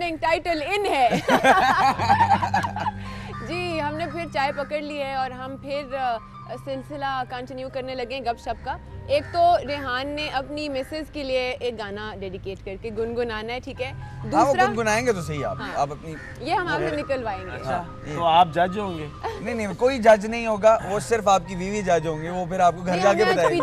Morning title in है। जी हमने फिर चाय पकड़ ली है और हम फिर सिलसिला कंटिन्यू करने लगे हैं गपशप का। एक तो रेहान ने अपनी मिसेस के लिए एक गाना डेडिकेट करके गुनगुनाना है ठीक है? हाँ दूसरा गुनगुनाएँगे तो सही आप हाँ। आप अपनी ये हम आपसे निकलवाएँगे। अच्छा तो आप जज होंगे। नहीं नहीं कोई जज नहीं होगा वो सिर्फ़ आपकी बीवी जज होंगे वो फिर आपको घर जाके हमें बताएँगे।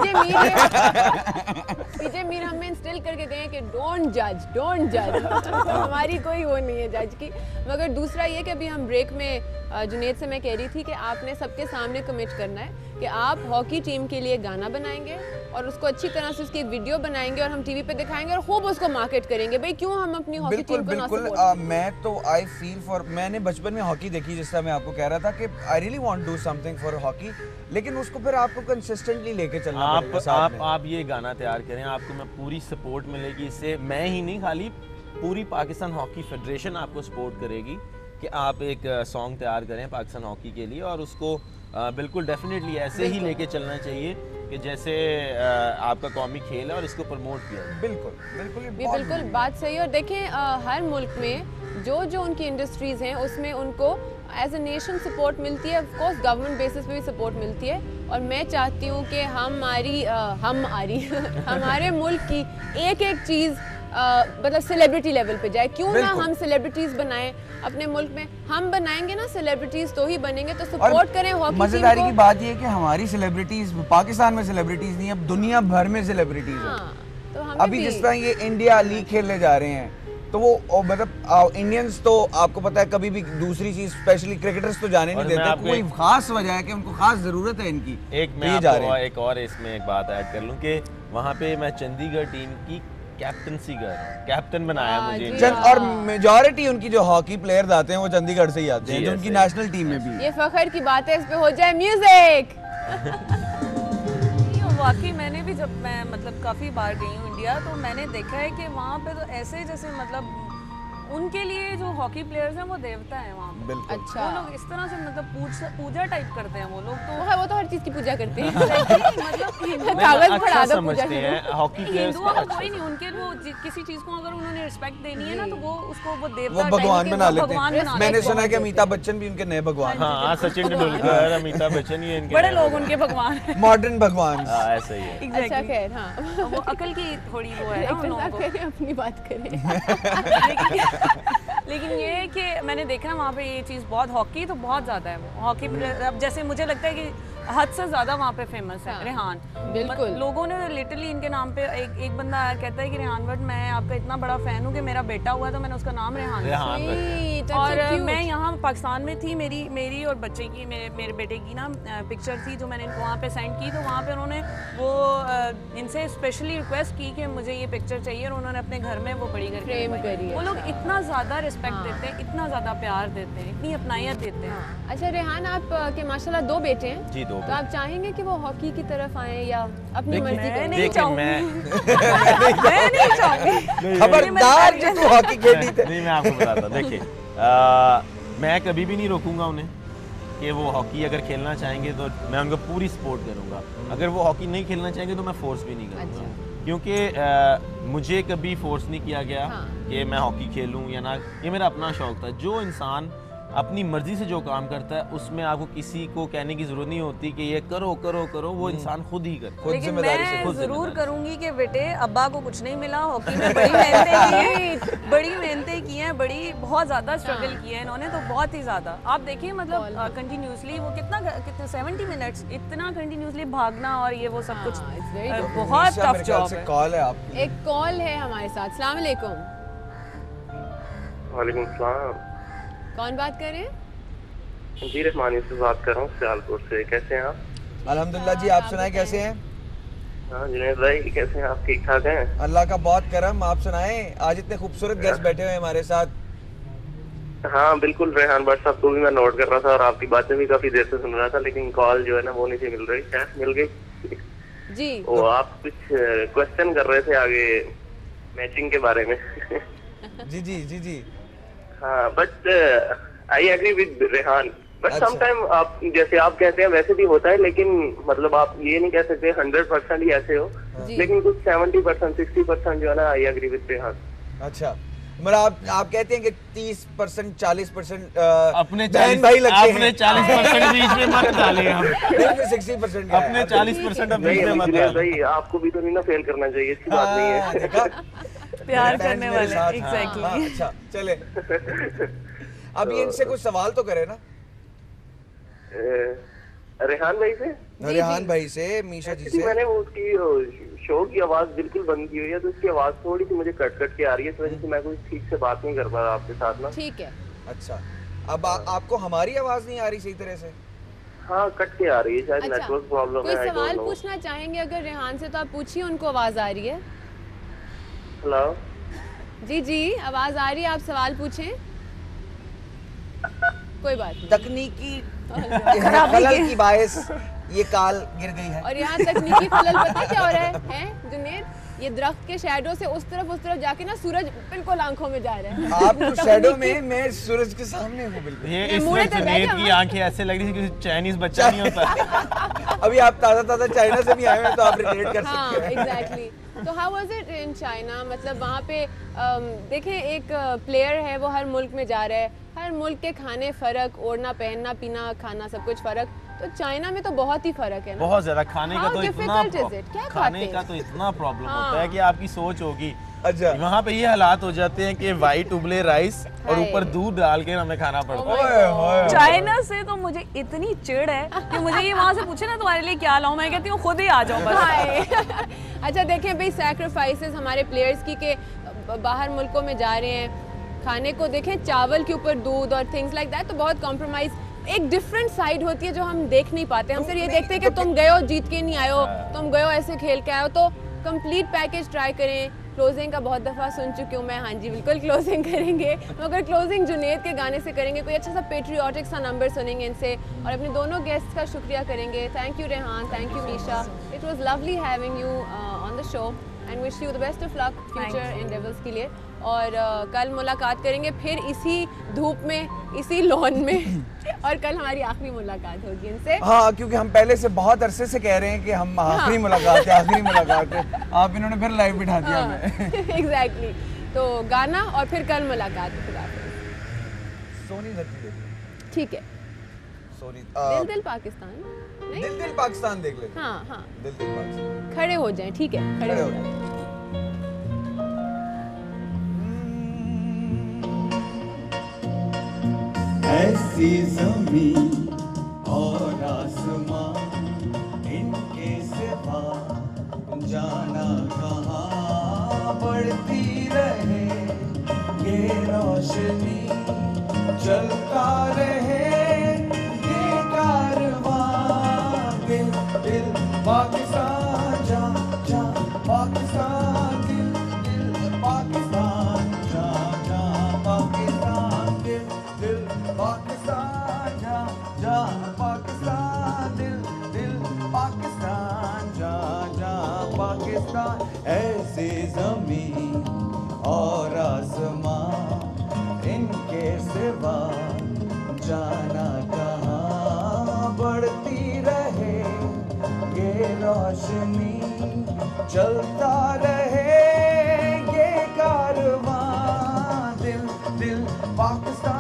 पीजे मीर हमें इंस्टिल करके गए कि डोंट जज डोंट जज हमारी कोई वो नहीं है जज की। मगर दूसरा ये कि अभी हम ब्रेक में जुनेद से मैं कह रही थी कि आपने सबके सामने कमिट करना है। कि आप हॉकी टीम के लिए गाना बनाएँगे और उसको अच्छी तरह से उसकी वीडियो बनाएँगे और हम टीवी पे दिखाएँगे और खूब उसको मार्केट करेंगे। भाई क्यों हम अपनी हॉकी टीम को बिल्कुल। आ, मैं तो आई फील फॉर मैंने बचपन में हॉकी देखी जिस तरह मैं आपको कह रहा था कि I really want do something for hockey लेकिन उसको फिर आपको कंसिस्टेंटली लेके चलना आप आप आप ये गाना तैयार करें आपको मैं पूरी सपोर्ट मिलेगी। इससे मैं ही नहीं खाली पूरी पाकिस्तान हॉकी फेडरेशन आपको सपोर्ट करेगी कि आप एक सॉन्ग तैयार करें पाकिस्तान हॉकी के लिए और उसको बिल्कुल डेफिनेटली ऐसे ही लेके चलना चाहिए कि जैसे आपका कौमी खेल है और इसको प्रमोट किया जाए। बिल्कुल बिल्कुल ये बिल्कुल बात सही है और देखें हर मुल्क में जो जो उनकी इंडस्ट्रीज़ हैं उसमें उनको एज ए नेशन सपोर्ट मिलती है ऑफकोर्स गवर्नमेंट बेसिस पे भी सपोर्ट मिलती है और मैं चाहती हूँ कि हमारी हम आरी हमारे मुल्क की एक एक चीज़ मतलब सेलिब्रिटी लेवल पे जाए। क्यों ना हम सेलिब्रिटीज बनाएँ अपने मुल्क में? हम बनाएँगे ना सेलिब्रिटीज तो ही बनेंगे। तो सपोर्ट करें हॉकी मजेदारी की। बात ये है कि हमारी सेलिब्रिटीज पाकिस्तान में सेलिब्रिटीज नहीं अब दुनिया भर में सेलिब्रिटीज हाँ। तो अभी जिस तरह ये इंडिया लीग खेलने जा रहे हैं तो वो मतलब इंडियंस तो आपको पता है कभी भी दूसरी चीज़ स्पेशली क्रिकेटर्स तो जाने नहीं देते। कोई खास वजह है कि उनको खास ज़रूरत है इनकी एक तो मैं जा रहे एक और इसमें एक बात ऐड कर लूँ कि वहाँ पे मैं चंडीगढ़ टीम की कैप्टनसी कर कैप्टन बनाया हाँ मुझे जन, चंद और मेजोरिटी उनकी जो हॉकी प्लेयर्स आते हैं वो चंडीगढ़ से ही आते हैं जो उनकी नेशनल टीम में भी। ये फखर की बात है इस पे हो जाए म्यूज़िक वाकई मैंने भी जब मैं मतलब काफ़ी बार गई हूँ इंडिया तो मैंने देखा है कि वहाँ पे तो ऐसे जैसे मतलब उनके लिए जो हॉकी प्लेयर्स हैं वो देवता है वहाँ पे। बिल्कुल। अच्छा। वो लोग इस तरह से मतलब पूजा पूजा टाइप करते हैं वो लोग तो वो वो तो हर चीज़ की पूजा करते हैं। मतलब कागज़ अच्छा पढ़ा दो पूजा। हैं हॉकी प्लेयर्स को कोई नहीं उनके वो किसी चीज़ को अगर उन्होंने रिस्पेक्ट देनी है ना तो वो उसको वो देवता वो भगवान बना लेते हैं। मैंने सुना है कि अमिताभ बच्चन भी उनके नए भगवान हाँ। हाँ, सचिन तेंदुलकर अमिताभ बच्चन ही इनके बड़े लोग उनके भगवान मॉडर्न भगवान। हाँ ऐसा ही है। अच्छा खैर हाँ। वो अकल की थोड़ी वो है करें अपनी बात करें। लेकिन ये है कि मैंने देखा वहाँ पे ये चीज़ बहुत हॉकी तो बहुत ज़्यादा है वो। हॉकी अब जैसे मुझे लगता है कि हद से ज़्यादा वहाँ पे फ़ेमस है हाँ, रेहान। बिल्कुल। लोगों ने लिटरली इनके नाम पे एक एक बंदा आया कहता है कि रेहान भट्ट मैं आपका इतना बड़ा फ़ैन हूँ कि मेरा बेटा हुआ तो मैंने उसका नाम रेहान रेहान that's और so मैं यहाँ पाकिस्तान में थी मेरी मेरी और बच्चे की मेरे मेरे बेटे की ना पिक्चर थी जो मैंने इनको वहाँ पे सेंड की तो वहाँ पे उन्होंने वो इनसे स्पेशली रिक्वेस्ट की कि मुझे ये पिक्चर चाहिए और उन्होंने अपने घर में वो बड़ी करके वो लोग अच्छा। इतना ज़्यादा रिस्पेक्ट हाँ। देते हैं इतना ज़्यादा प्यार देते हैं इतनी अपनाइयत देते हैं हाँ। अच्छा रेहान आप के माशाल्लाह दो बेटे हैं जी दो तो आप चाहेंगे कि वो हॉकी की तरफ़ आए या अपनी मर्ज़ी मैं नहीं देखिए चाहूँगी। मैं मैं नहीं चाहूँगी खबरदार जो हॉकी खेली थे नहीं मैं आपको बताता देखिए अ, मैं कभी भी नहीं रोकूँगा उन्हें कि वो हॉकी अगर खेलना चाहेंगे तो मैं उनको पूरी सपोर्ट करूँगा अगर वो हॉकी नहीं खेलना चाहेंगे तो मैं फोर्स भी नहीं करूँगा अच्छा। क्योंकि मुझे कभी फोर्स नहीं किया गया हाँ। कि मैं हॉकी खेलूं या ना ये मेरा अपना शौक था जो इंसान अपनी मर्ज़ी से जो काम करता है उसमें आपको किसी को कहने की ज़रूरत नहीं होती कि ये करो करो करो वो इंसान खुद ही करता खुद लेकिन ज़िम्मेदारी से मैं खुद ज़रूर करूँगी कि बेटे अब्बा को कुछ नहीं मिला हॉकी में बड़ी मेहनतें की हैं बड़ी मेहनतें की हैं बड़ी बहुत ज़्यादा स्ट्रगल हाँ। की है इन्होंने तो बहुत ही ज़्यादा। आप देखिए मतलब कंटिन्यूसली वो कितना कितने सेवेंटी मिनट्स इतना कंटिन्यूसली भागना और ये वो सब कुछ हाँ. बहुत टफ जॉब है। कॉल है आपकी। एक कॉल है हमारे साथ। सलाम अलैकुम वालेकुम सलाम कौन बात कर रहे हैं? जी रहमानी से बात कर रहा हूँ सियालकोट से। कैसे हैं आप? अल्हम्दुलिल्लाह जी आप सुनाए कैसे हैं? हाँ जुनेद भाई कैसे हैं आप? ठीक ठाक हैं? अल्लाह का बहुत करम आप सुनाएँ। आज इतने खूबसूरत गेस्ट बैठे हुए हैं हमारे साथ। हाँ बिल्कुल रेहान भट्ट साहब को भी मैं नोट कर रहा था और आपकी बातें भी काफ़ी देर से सुन रहा था लेकिन कॉल जो है ना वो नहीं थी मिल रही। शायद मिल गई। जी। वो आप कुछ क्वेश्चन कर रहे थे आगे मैचिंग के बारे में। जी जी जी जी। हाँ but I agree with Rehan but अच्छा। समटाइम आप जैसे आप कहते हैं वैसे भी होता है लेकिन मतलब आप ये नहीं कह सकते हंड्रेड परसेंट ही ऐसे हो। लेकिन कुछ सेवेंटी परसेंट सिक्सटी परसेंट जो है ना आई एग्री विद रेहान अच्छा। मतलब आप आप कहते हैं कि 30 परसेंट चालीस परसेंट अपने बहन भाई लगते अपने चालीस परसेंट बीच में मत डालें हम सिक्सटी परसेंट अपने चालीस परसेंट बीच में मत आपको भी तो नहीं ना फेल करना चाहिए इसकी बात नहीं हाँ, है। देखा। प्यार करने वाले। हाँ, एग्जैक्टली हाँ, अच्छा चले। अब ये इनसे कुछ सवाल तो करे ना। रेहान भाई से? रेहान भाई से मीशा जी से। मैंने वो उसकी शो की आवाज़ बिल्कुल बंद की हुई है तो उसकी आवाज़ थोड़ी सी मुझे कट कट के आ रही है इस वजह से मैं कोई ठीक से बात नहीं कर पा रहा आपके साथ ना। ठीक है। अच्छा अब आ, आपको हमारी आवाज़ नहीं आ रही सही तरह से? हाँ कट के आ रही है शायद अच्छा नेटवर्क प्रॉब्लम है सवाल पूछना चाहेंगे अगर रेहान से तो आप पूछिए उनको आवाज़ आ रही है। हेलो जी जी आवाज़ आ रही है आप सवाल पूछें। कोई बात नहीं। तकनीकी खलल की बायस ये काल गिर गई है। और यहाँ तकनीकी खलल पता है क्या हो रहा है? हैं जुनेद ये दरख्त के शैडो से उस तरफ़ उस तरफ़ जाके ना सूरज बिल्कुल आँखों में जा रहा है। आपको शैडो में मैं सूरज के सामने हूँ बिल्कुल। ये ये इस वक्त तो जुनेद की आँखें ऐसे लग रही थी कि चाइनीज़ बच्चा नहीं होता। अभी आप ताज़ा ताज़ा चाइना से भी आए हैं तो आप रिलेट कर हाँ सकते हैं एग्जैक्टली तो how was it in China मतलब वहाँ पे अम, देखें एक प्लेयर है वो हर मुल्क में जा रहा है। हर मुल्क के खाने फ़र्क ओढ़ना पहनना पीना खाना सब कुछ फ़र्क। तो चाइना में तो बहुत ही फ़र्क है ना। बहुत ज़्यादा खाने का तो इतना difficult is it? क्या प्रॉ- खाने का तो इतना प्रॉब्लम हाँ। होता है। कि आपकी सोच होगी अच्छा। वहाँ पे ये हालात हो जाते हैं कि वाइट उबले राइस और ऊपर दूध डाल के हमें खाना पड़ता है। चाइना से तो मुझे इतनी चिढ़ है कि मुझे ये वहाँ से पूछे ना तुम्हारे लिए क्या लाऊं? मैं कहती हूँ खुद ही आ जाओ बस। अच्छा देखें भाई सैक्रिफाइसेस हमारे प्लेयर्स की के बाहर मुल्कों में जा रहे हैं खाने को देखें चावल के ऊपर दूध और थिंग्स लाइक दैट तो बहुत कॉम्प्रोमाइज एक डिफरेंट साइड होती है जो हम देख नहीं पाते। हम सिर्फ़ ये देखते हैं कि तुम गए हो जीत के नहीं आयो तुम गए हो ऐसे खेल के आयो तो कंप्लीट पैकेज ट्राई करें। क्लोजिंग का बहुत दफ़ा सुन चुकी हूँ मैं। हाँ जी बिल्कुल क्लोजिंग करेंगे। मगर क्लोजिंग जुनेद के गाने से करेंगे। कोई अच्छा सा पेट्रियाटिक सा नंबर सुनेंगे इनसे। और अपने दोनों गेस्ट का शुक्रिया करेंगे। Thank you Rehan thank you Meesha it was lovely having you on the show and wish you the best of luck future endeavours के लिए। और कल मुलाकात करेंगे फिर इसी धूप में इसी लॉन में और कल हमारी आखिरी मुलाकात होगी इनसे। हाँ क्योंकि हम पहले से बहुत अरसे से कह रहे हैं कि हम आखिरी मुलाकात है आखिरी मुलाकात है। आप इन्होंने फिर लाइव बिठा दिया हाँ। एग्जैक्टली तो गाना और फिर कल मुलाकात सोनी ठीक है। सोनी दिल दिल पाकिस्तान नहीं? दिल दिल पाकिस्तान देख लेते हाँ। हाँ दिल दिल पाकिस्तान। खड़े हो जाए ठीक है खड़े हो हो जाएँ। ऐसी जमी और आसमां इनके सिवा जाना कहाँ बढ़ती रहे? ये रोशनी चलता रहे। ज़मीन और आसमां, इनके सिवा जाना कहाँ? बढ़ती रहे ये रोशनी, चलता रहे ये कारवां। दिल दिल पाकिस्तान